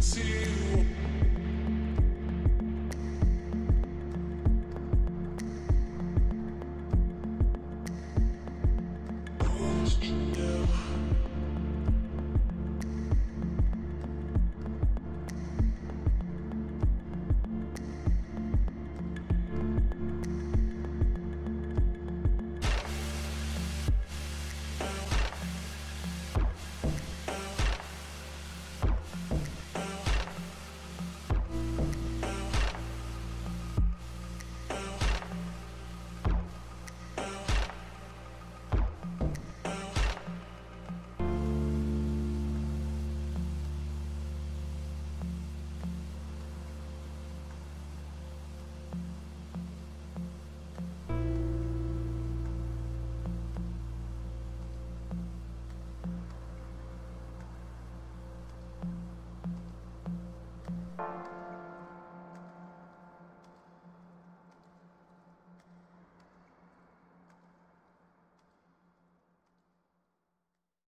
see you.